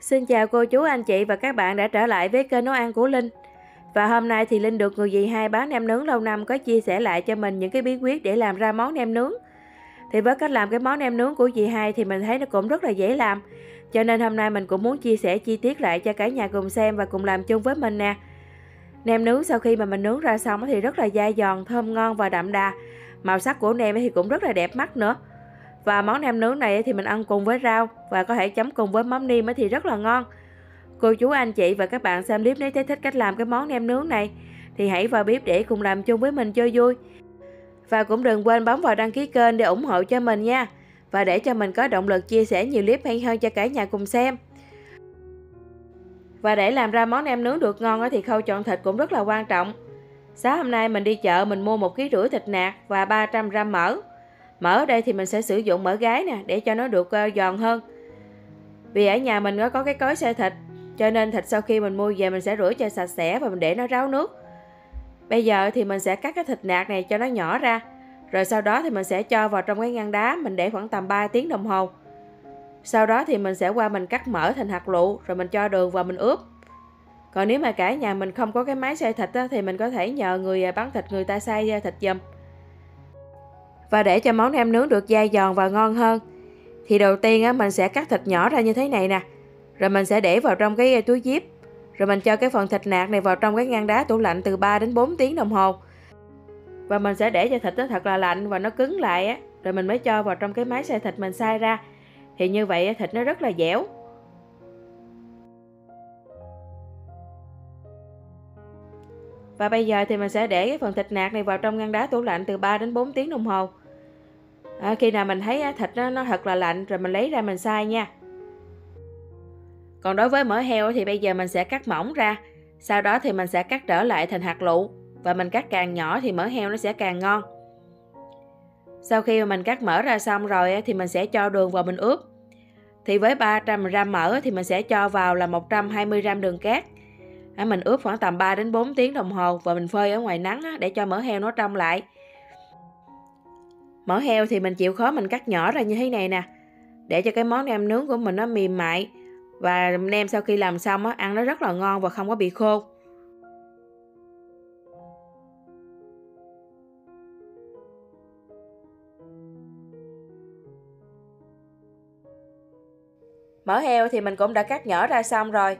Xin chào cô chú anh chị và các bạn đã trở lại với kênh nấu ăn của Linh. Và hôm nay thì Linh được người dì hai bán nem nướng lâu năm có chia sẻ lại cho mình những cái bí quyết để làm ra món nem nướng. Thì với cách làm cái món nem nướng của dì hai thì mình thấy nó cũng rất là dễ làm. Cho nên hôm nay mình cũng muốn chia sẻ chi tiết lại cho cả nhà cùng xem và cùng làm chung với mình nè. Nem nướng sau khi mà mình nướng ra xong thì rất là dai giòn, thơm ngon và đậm đà. Màu sắc của nem thì cũng rất là đẹp mắt nữa. Và món nem nướng này thì mình ăn cùng với rau và có thể chấm cùng với mắm niêm thì rất là ngon. Cô chú, anh chị và các bạn xem clip nếu thấy thích cách làm cái món nem nướng này thì hãy vào bếp để cùng làm chung với mình chơi vui. Và cũng đừng quên bấm vào đăng ký kênh để ủng hộ cho mình nha. Và để cho mình có động lực chia sẻ nhiều clip hay hơn cho cả nhà cùng xem. Và để làm ra món nem nướng được ngon thì khâu chọn thịt cũng rất là quan trọng. Sáng hôm nay mình đi chợ mình mua một kg rưỡi thịt nạc và 300g mỡ. Mỡ ở đây thì mình sẽ sử dụng mỡ gái nè để cho nó được ờ, giòn hơn. Vì ở nhà mình có cái cối xay thịt cho nên thịt sau khi mình mua về mình sẽ rửa cho sạch sẽ và mình để nó ráo nước. Bây giờ thì mình sẽ cắt cái thịt nạc này cho nó nhỏ ra. Rồi sau đó thì mình sẽ cho vào trong cái ngăn đá mình để khoảng tầm 3 tiếng đồng hồ. Sau đó thì mình sẽ qua mình cắt mỡ thành hạt lựu rồi mình cho đường vào mình ướp. Còn nếu mà cả nhà mình không có cái máy xay thịt á, thì mình có thể nhờ người ờ, bán thịt người ta xay ờ, thịt giùm. Và để cho món nem nướng được dai giòn và ngon hơn thì đầu tiên á, mình sẽ cắt thịt nhỏ ra như thế này nè. Rồi mình sẽ để vào trong cái túi zip. Rồi mình cho cái phần thịt nạc này vào trong cái ngăn đá tủ lạnh từ 3 đến 4 tiếng đồng hồ. Và mình sẽ để cho thịt nó thật là lạnh và nó cứng lại á. Rồi mình mới cho vào trong cái máy xay thịt mình xay ra. Thì như vậy thịt nó rất là dẻo. Và bây giờ thì mình sẽ để cái phần thịt nạc này vào trong ngăn đá tủ lạnh từ 3 đến 4 tiếng đồng hồ. À, khi nào mình thấy thịt nó, nó thật là lạnh rồi mình lấy ra mình xay nha. Còn đối với mỡ heo thì bây giờ mình sẽ cắt mỏng ra. Sau đó thì mình sẽ cắt trở lại thành hạt lựu. Và mình cắt càng nhỏ thì mỡ heo nó sẽ càng ngon. Sau khi mà mình cắt mỡ ra xong rồi thì mình sẽ cho đường vào mình ướp. Thì với 300 g mỡ thì mình sẽ cho vào là 120 g đường cát. Mình ướp khoảng tầm 3 đến 4 tiếng đồng hồ và mình phơi ở ngoài nắng để cho mỡ heo nó trong lại. Mỡ heo thì mình chịu khó mình cắt nhỏ ra như thế này nè. Để cho cái món nem nướng của mình nó mềm mại. Và nem sau khi làm xong á, ăn nó rất là ngon và không có bị khô. Mỡ heo thì mình cũng đã cắt nhỏ ra xong rồi.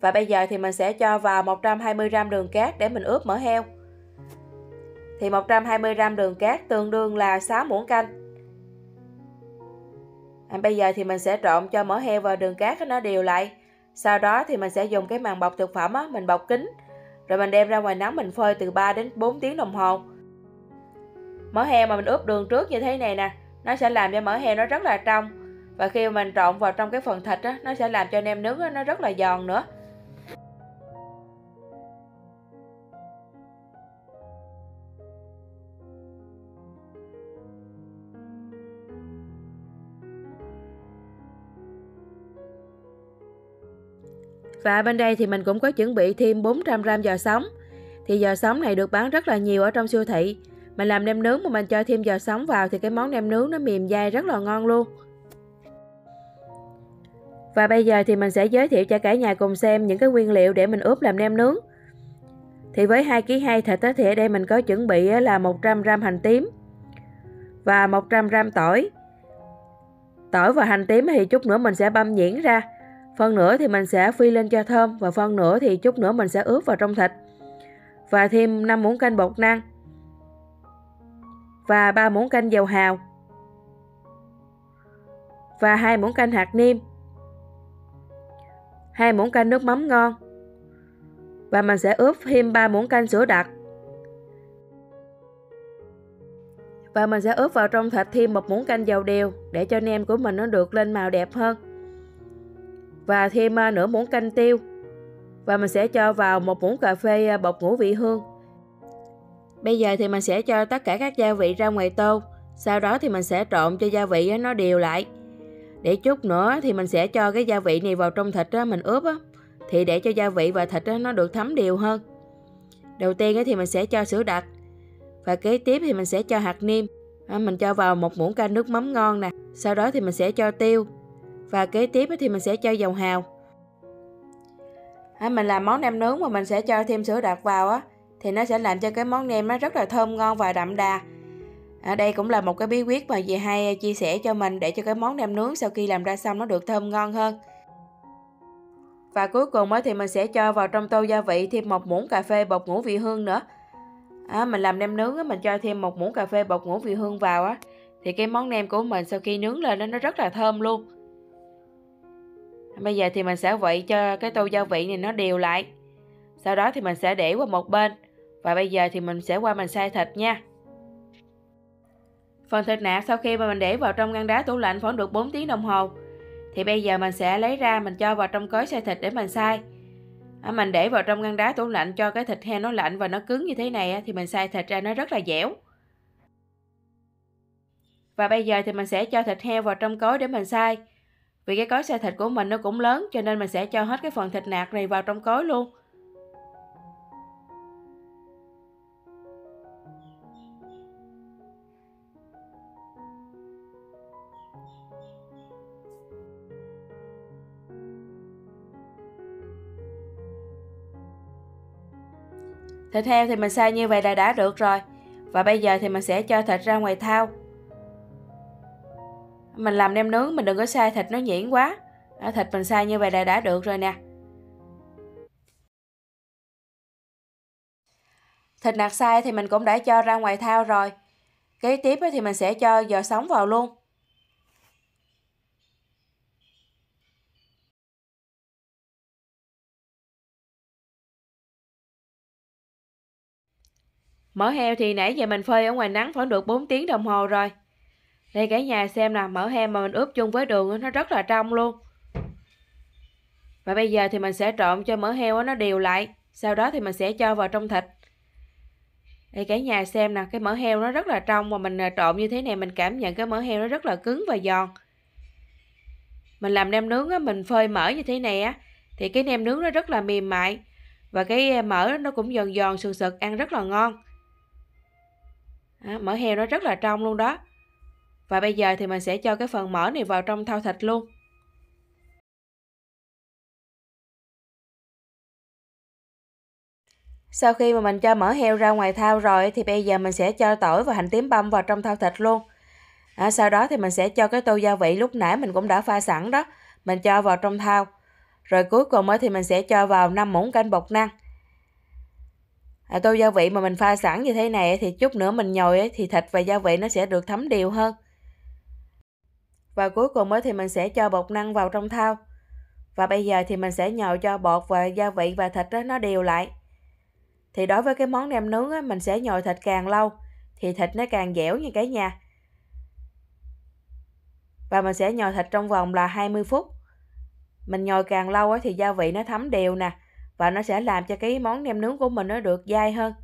Và bây giờ thì mình sẽ cho vào 120g đường cát để mình ướp mỡ heo. Thì 120g đường cát tương đương là 6 muỗng canh. À, bây giờ thì mình sẽ trộn cho mỡ heo và đường cát nó đều lại. Sau đó thì mình sẽ dùng cái màng bọc thực phẩm á, mình bọc kín. Rồi mình đem ra ngoài nắng mình phơi từ 3 đến 4 tiếng đồng hồ. Mỡ heo mà mình ướp đường trước như thế này nè, nó sẽ làm cho mỡ heo nó rất là trong. Và khi mình trộn vào trong cái phần thịt á, nó sẽ làm cho nem nướng á, nó rất là giòn nữa. Và bên đây thì mình cũng có chuẩn bị thêm 400g giò sống. Thì giò sống này được bán rất là nhiều ở trong siêu thị. Mình làm nem nướng mà mình cho thêm giò sống vào thì cái món nem nướng nó mềm dai rất là ngon luôn. Và bây giờ thì mình sẽ giới thiệu cho cả nhà cùng xem những cái nguyên liệu để mình ướp làm nem nướng. Thì với 2 kg 2 thịt thì ở đây mình có chuẩn bị là 100g hành tím và 100g tỏi. Tỏi và hành tím thì chút nữa mình sẽ băm nhuyễn ra Phần nữa thì mình sẽ phi lên cho thơm và phần nữa thì chút nữa mình sẽ ướp vào trong thịt. Và thêm 5 muỗng canh bột năng. Và 3 muỗng canh dầu hào. Và 2 muỗng canh hạt niêm. 2 muỗng canh nước mắm ngon. Và mình sẽ ướp thêm 3 muỗng canh sữa đặc. Và mình sẽ ướp vào trong thịt thêm một muỗng canh dầu điều để cho nem của mình nó được lên màu đẹp hơn và thêm à, nửa muỗng canh tiêu và mình sẽ cho vào một muỗng cà phê à, bột ngũ vị hương. Bây giờ thì mình sẽ cho tất cả các gia vị ra ngoài tô. Sau đó thì mình sẽ trộn cho gia vị nó đều lại. Để chút nữa thì mình sẽ cho cái gia vị này vào trong thịt mình ướp, á. Thì để cho gia vị và thịt nó được thấm đều hơn. Đầu tiên thì mình sẽ cho sữa đặc. Và kế tiếp thì mình sẽ cho hạt niêm. Mình cho vào một muỗng canh nước mắm ngon nè. Sau đó thì mình sẽ cho tiêu và kế tiếp thì mình sẽ cho dầu hào. à, mình làm món nem nướng mà mình sẽ cho thêm sữa đặc vào á thì nó sẽ làm cho cái món nem nó rất là thơm ngon và đậm đà. Ở đây cũng là một cái bí quyết mà dì hay chia sẻ cho mình để cho cái món nem nướng sau khi làm ra xong nó được thơm ngon hơn. Và cuối cùng thì mình sẽ cho vào trong tô gia vị thêm một muỗng cà phê bột ngũ vị hương nữa. À, mình làm nem nướng mình cho thêm một muỗng cà phê bột ngũ vị hương vào á thì cái món nem của mình sau khi nướng lên nó rất là thơm luôn bây giờ thì mình sẽ vị cho cái tô gia vị này nó đều lại. Sau đó thì mình sẽ để qua một bên. Và bây giờ thì mình sẽ qua mình xay thịt nha. Phần thịt nạc sau khi mà mình để vào trong ngăn đá tủ lạnh khoảng được 4 tiếng đồng hồ thì bây giờ mình sẽ lấy ra mình cho vào trong cối xay thịt để mình xay. À, mình để vào trong ngăn đá tủ lạnh cho cái thịt heo nó lạnh và nó cứng như thế này thì mình xay thịt ra nó rất là dẻo. Và bây giờ thì mình sẽ cho thịt heo vào trong cối để mình xay vì cái cối xay thịt của mình nó cũng lớn, cho nên mình sẽ cho hết cái phần thịt nạc này vào trong cối luôn Thịt heo thì mình xay như vậy là đã được rồi. Và bây giờ thì mình sẽ cho thịt ra ngoài thau. Mình làm nem nướng, mình đừng có xay thịt nó nhuyễn quá. À, thịt mình xay như vậy là đã được rồi nè. Thịt nạc xay thì mình cũng đã cho ra ngoài thau rồi. Kế tiếp thì mình sẽ cho giò sống vào luôn. Mỡ heo thì nãy giờ mình phơi ở ngoài nắng khoảng được 4 tiếng đồng hồ rồi. Đây cả nhà xem nè, mỡ heo mà mình ướp chung với đường nó rất là trong luôn. Và bây giờ thì mình sẽ trộn cho mỡ heo nó đều lại. Sau đó thì mình sẽ cho vào trong thịt. Đây cả nhà xem nè, cái mỡ heo nó rất là trong mà mình à, trộn như thế này mình cảm nhận cái mỡ heo nó rất là cứng và giòn. Mình làm nem nướng á, mình phơi mỡ như thế này á thì cái nem nướng nó rất là mềm mại và cái à, mỡ nó cũng giòn giòn sừng sực ăn rất là ngon. Đó, mỡ heo nó rất là trong luôn đó. Và bây giờ thì mình sẽ cho cái phần mỡ này vào trong thau thịt luôn. Sau khi mà mình cho mỡ heo ra ngoài thau rồi thì bây giờ mình sẽ cho tỏi và hành tím băm vào trong thau thịt luôn. À, sau đó thì mình sẽ cho cái tô gia vị lúc nãy mình cũng đã pha sẵn đó. Mình cho vào trong thau. Rồi cuối cùng thì mình sẽ cho vào 5 muỗng canh bột năng à, tô gia vị mà mình pha sẵn như thế này thì chút nữa mình nhồi thì thịt và gia vị nó sẽ được thấm đều hơn và cuối cùng thì mình sẽ cho bột năng vào trong thau. Và bây giờ thì mình sẽ nhồi cho bột và gia vị và thịt đó nó đều lại. Thì đối với cái món nem nướng ấy mình sẽ nhồi thịt càng lâu, thì thịt nó càng dẻo như cái nhà. Và mình sẽ nhồi thịt trong vòng là 20 phút. Mình nhồi càng lâu thì gia vị nó thấm đều nè, và nó sẽ làm cho cái món nem nướng của mình nó được dai hơn.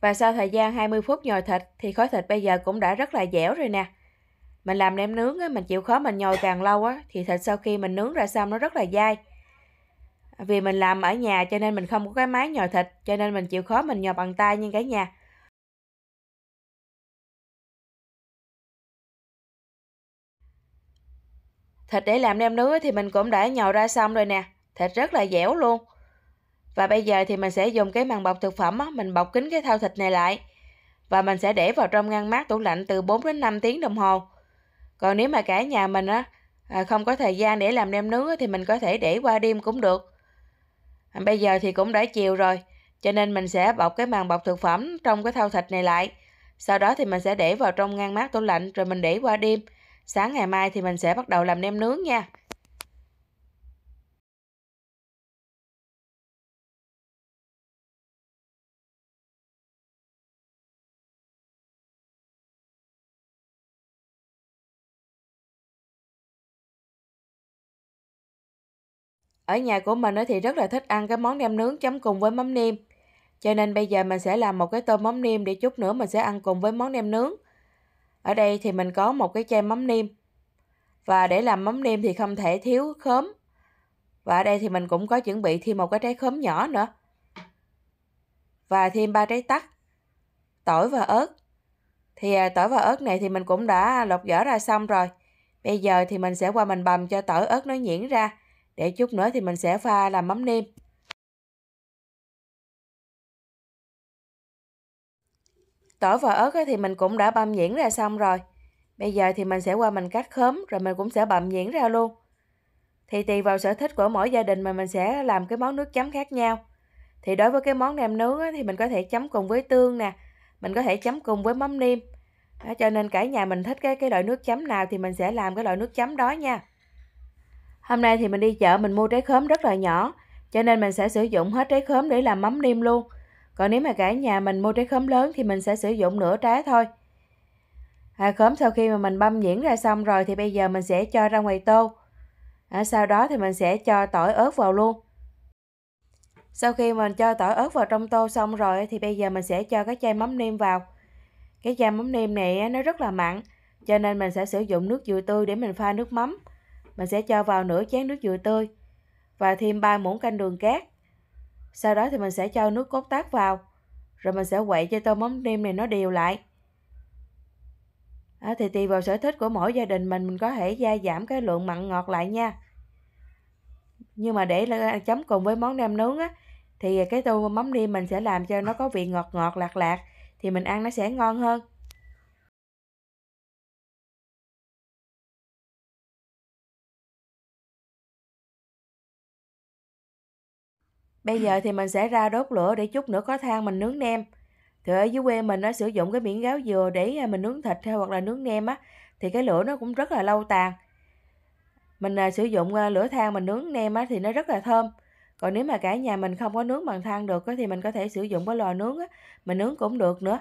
Và sau thời gian 20 phút nhồi thịt thì khối thịt bây giờ cũng đã rất là dẻo rồi nè. Mình làm nem nướng á, mình chịu khó mình nhồi càng lâu á, thì thịt sau khi mình nướng ra xong nó rất là dai. Vì mình làm ở nhà cho nên mình không có cái máy nhồi thịt, cho nên mình chịu khó mình nhồi bằng tay như cả nhà. Thịt để làm nem nướng thì mình cũng đã nhồi ra xong rồi nè. Thịt rất là dẻo luôn. Và bây giờ thì mình sẽ dùng cái màng bọc thực phẩm á, mình bọc kín cái thau thịt này lại. Và mình sẽ để vào trong ngăn mát tủ lạnh từ 4 đến 5 tiếng đồng hồ. Còn nếu mà cả nhà mình á à, không có thời gian để làm nem nướng thì mình có thể để qua đêm cũng được. Bây giờ thì cũng đã chiều rồi, cho nên mình sẽ bọc cái màng bọc thực phẩm trong cái thau thịt này lại. Sau đó thì mình sẽ để vào trong ngăn mát tủ lạnh rồi mình để qua đêm. Sáng ngày mai thì mình sẽ bắt đầu làm nem nướng nha. Ở nhà của mình thì rất là thích ăn cái món nem nướng chấm cùng với mắm nêm. Cho nên bây giờ mình sẽ làm một cái tôm mắm nêm để chút nữa mình sẽ ăn cùng với món nem nướng. Ở đây thì mình có một cái chai mắm nêm. Và để làm mắm nêm thì không thể thiếu khóm. Và ở đây thì mình cũng có chuẩn bị thêm một cái trái khóm nhỏ nữa. Và thêm ba trái tắc, tỏi và ớt. Thì à, tỏi và ớt này thì mình cũng đã lọc vỏ ra xong rồi. Bây giờ thì mình sẽ qua mình bầm cho tỏi ớt nó nhuyễn ra. Để chút nữa thì mình sẽ pha làm mắm nêm. Tỏi và ớt thì mình cũng đã băm nhuyễn ra xong rồi. Bây giờ thì mình sẽ qua mình cắt khóm rồi mình cũng sẽ băm nhuyễn ra luôn. Thì tùy vào sở thích của mỗi gia đình mà mình sẽ làm cái món nước chấm khác nhau. Thì đối với cái món nem nướng thì mình có thể chấm cùng với tương nè, mình có thể chấm cùng với mắm nêm. Đó, cho nên cả nhà mình thích cái cái loại nước chấm nào thì mình sẽ làm cái loại nước chấm đó nha. Hôm nay thì mình đi chợ mình mua trái khóm rất là nhỏ, cho nên mình sẽ sử dụng hết trái khóm để làm mắm nêm luôn. Còn nếu mà cả nhà mình mua trái khóm lớn thì mình sẽ sử dụng nửa trái thôi. À, khóm sau khi mà mình băm nhuyễn ra xong rồi thì bây giờ mình sẽ cho ra ngoài tô. À, sau đó thì mình sẽ cho tỏi ớt vào luôn. Sau khi mình cho tỏi ớt vào trong tô xong rồi thì bây giờ mình sẽ cho cái chai mắm nêm vào. Cái chai mắm nêm này nó rất là mặn cho nên mình sẽ sử dụng nước dừa tươi để mình pha nước mắm. Mình sẽ cho vào nửa chén nước dừa tươi và thêm 3 muỗng canh đường cát. Sau đó thì mình sẽ cho nước cốt tác vào rồi mình sẽ quậy cho tô mắm nêm này nó đều lại. À, thì tùy vào sở thích của mỗi gia đình mình mình có thể gia giảm cái lượng mặn ngọt lại nha nhưng mà để chấm cùng với món nem nướng á thì cái tô mắm nêm mình sẽ làm cho nó có vị ngọt ngọt lạc lạc thì mình ăn nó sẽ ngon hơn Bây giờ thì mình sẽ ra đốt lửa để chút nữa có than mình nướng nem. Thì ở dưới quê mình nó sử dụng cái miếng gáo dừa để à, mình nướng thịt hay hoặc là nướng nem á thì cái lửa nó cũng rất là lâu tàn. Mình à, sử dụng à, lửa than mình nướng nem á thì nó rất là thơm. Còn nếu mà cả nhà mình không có nướng bằng than được á, thì mình có thể sử dụng cái lò nướng á, mình nướng cũng được nữa.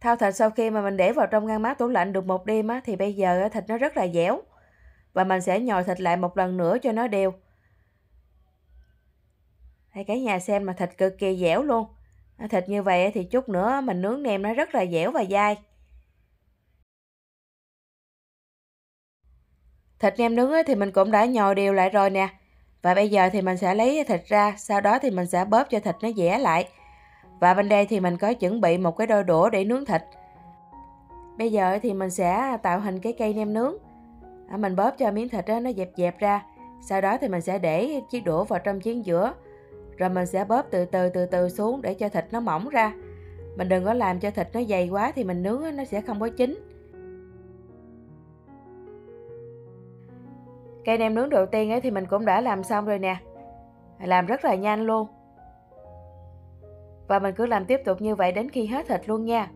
Thao thịt sau khi mà mình để vào trong ngăn mát tủ lạnh được một đêm á, thì bây giờ thịt nó rất là dẻo. Và mình sẽ nhồi thịt lại một lần nữa cho nó đều. Hay cả nhà xem mà thịt cực kỳ dẻo luôn. À, thịt như vậy thì chút nữa mình nướng nem nó rất là dẻo và dai. Thịt nem nướng thì mình cũng đã nhồi đều lại rồi nè. Và bây giờ thì mình sẽ lấy thịt ra, sau đó thì mình sẽ bóp cho thịt nó dẻ lại. Và bên đây thì mình có chuẩn bị một cái đôi đũa để nướng thịt. Bây giờ thì mình sẽ tạo hình cái cây nem nướng. À, mình bóp cho miếng thịt nó dẹp dẹp ra. Sau đó thì mình sẽ để chiếc đũa vào trong chén giữa. Rồi mình sẽ bóp từ từ từ từ xuống để cho thịt nó mỏng ra. Mình đừng có làm cho thịt nó dày quá thì mình nướng nó sẽ không có chín. Cây nem nướng đầu tiên ấy thì mình cũng đã làm xong rồi nè. Làm rất là nhanh luôn. Và mình cứ làm tiếp tục như vậy đến khi hết thịt luôn nha.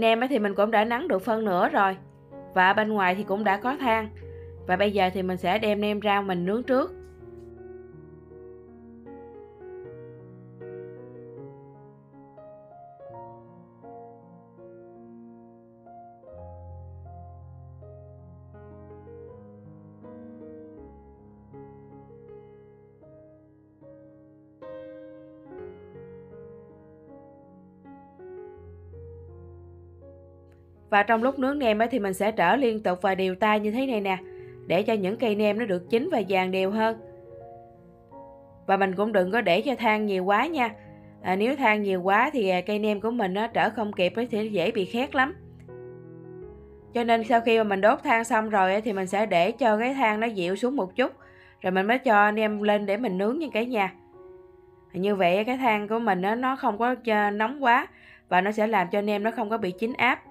Nem thì mình cũng đã nắng được phân nửa rồi. Và bên ngoài thì cũng đã có than. Và bây giờ thì mình sẽ đem nem ra mình nướng trước. Và trong lúc nướng nem thì mình sẽ trở liên tục và đều tay như thế này nè để cho những cây nem nó được chín và vàng đều hơn. Và mình cũng đừng có để cho than nhiều quá nha. À, nếu than nhiều quá thì à, cây nem của mình nó trở không kịp nó dễ bị khét lắm. Cho nên sau khi mà mình đốt than xong rồi thì mình sẽ để cho cái than nó dịu xuống một chút rồi mình mới cho nem lên để mình nướng như cái nhà. Như vậy cái than của mình nó không có ờ, nóng quá và nó sẽ làm cho nem nó không có bị chín áp.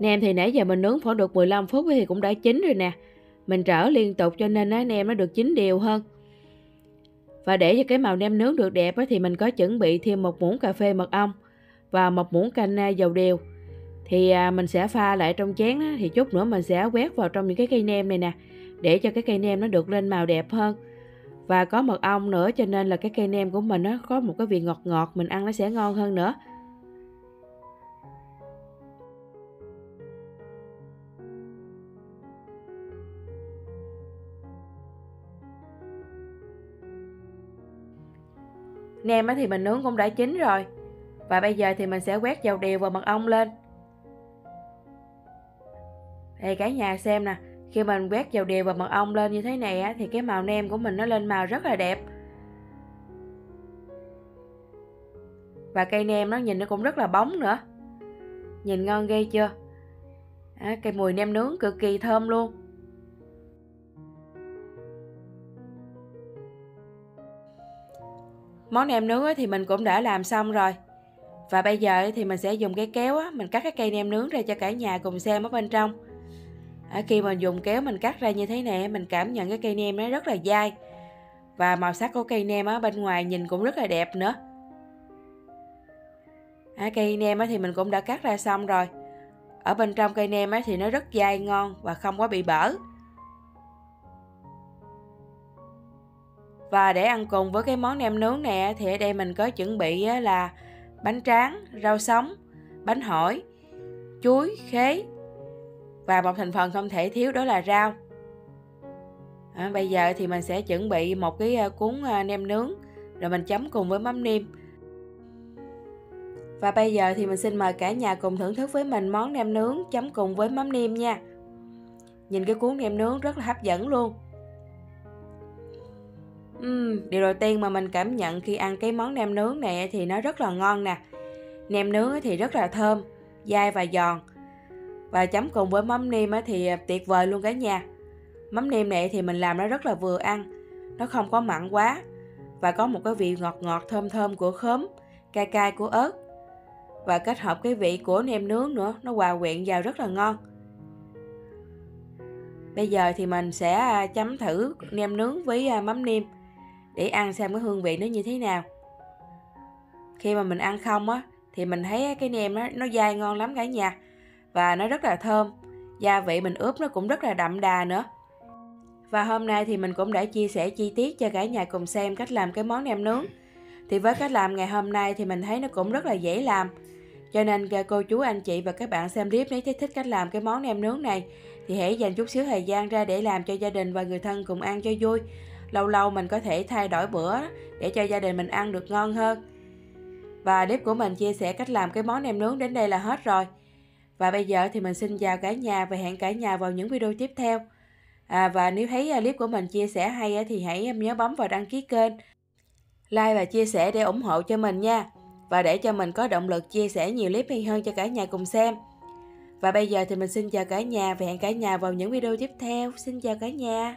Nem thì nãy giờ mình nướng khoảng được 15 phút thì cũng đã chín rồi nè. Mình trở liên tục cho nên á, nem nó được chín đều hơn. Và để cho cái màu nem nướng được đẹp thì mình có chuẩn bị thêm một muỗng cà phê mật ong và một muỗng canh à, dầu điều. Thì à, mình sẽ pha lại trong chén đó, thì chút nữa mình sẽ quét vào trong những cái cây nem này nè để cho cái cây nem nó được lên màu đẹp hơn. Và có mật ong nữa cho nên là cái cây nem của mình nó có một cái vị ngọt ngọt mình ăn nó sẽ ngon hơn nữa. Nem thì mình nướng cũng đã chín rồi. Và bây giờ thì mình sẽ quét dầu điều và mật ong lên. Đây cả nhà xem nè, khi mình quét dầu điều và mật ong lên như thế này á, thì cái màu nem của mình nó lên màu rất là đẹp. Và cây nem nó nhìn nó cũng rất là bóng nữa. Nhìn ngon ghê chưa? À, cây mùi nem nướng cực kỳ thơm luôn. Món nem nướng thì mình cũng đã làm xong rồi. Và bây giờ thì mình sẽ dùng cái kéo mình cắt cái cây nem nướng ra cho cả nhà cùng xem ở bên trong. À, khi mình dùng kéo mình cắt ra như thế này, mình cảm nhận cái cây nem nó rất là dai. Và màu sắc của cây nem ở bên ngoài nhìn cũng rất là đẹp nữa. À, cây nem thì mình cũng đã cắt ra xong rồi. Ở bên trong cây nem thì nó rất dai ngon và không có bị bở. Và để ăn cùng với cái món nem nướng này thì ở đây mình có chuẩn bị là bánh tráng, rau sống, bánh hỏi, chuối, khế và một thành phần không thể thiếu đó là rau. À, bây giờ thì mình sẽ chuẩn bị một cái à, cuốn à, nem nướng rồi mình chấm cùng với mắm nêm. Và bây giờ thì mình xin mời cả nhà cùng thưởng thức với mình món nem nướng chấm cùng với mắm nêm nha. Nhìn cái cuốn nem nướng rất là hấp dẫn luôn. Uhm, điều đầu tiên mà mình cảm nhận khi ăn cái món nem nướng này thì nó rất là ngon nè. Nem nướng thì rất là thơm, dai và giòn. Và chấm cùng với mắm nêm thì tuyệt vời luôn cả nhà. Mắm nêm này thì mình làm nó rất là vừa ăn, nó không có mặn quá và có một cái vị ngọt ngọt thơm thơm của khóm, cay cay của ớt và kết hợp cái vị của nem nướng nữa, nó hòa quyện vào rất là ngon. Bây giờ thì mình sẽ à, chấm thử nem nướng với à, mắm nêm để ăn xem cái hương vị nó như thế nào. Khi mà mình ăn không á, thì mình thấy cái nem nó nó dai ngon lắm cả nhà, và nó rất là thơm. Gia vị mình ướp nó cũng rất là đậm đà nữa. Và hôm nay thì mình cũng đã chia sẻ chi tiết cho cả nhà cùng xem cách làm cái món nem nướng. Thì với cách làm ngày hôm nay thì mình thấy nó cũng rất là dễ làm. Cho nên cô chú, anh chị và các bạn xem clip nếu thấy thích cách làm cái món nem nướng này, thì hãy dành chút xíu thời gian ra để làm cho gia đình và người thân cùng ăn cho vui lâu lâu mình có thể thay đổi bữa để cho gia đình mình ăn được ngon hơn. Và clip của mình chia sẻ cách làm cái món nem nướng đến đây là hết rồi. Và bây giờ thì mình xin chào cả nhà và hẹn cả nhà vào những video tiếp theo. À, và nếu thấy à, clip của mình chia sẻ hay thì hãy nhớ bấm vào đăng ký kênh like và chia sẻ để ủng hộ cho mình nha. Và để cho mình có động lực chia sẻ nhiều clip hay hơn cho cả nhà cùng xem. Và bây giờ thì mình xin chào cả nhà và hẹn cả nhà vào những video tiếp theo. Xin chào cả nhà.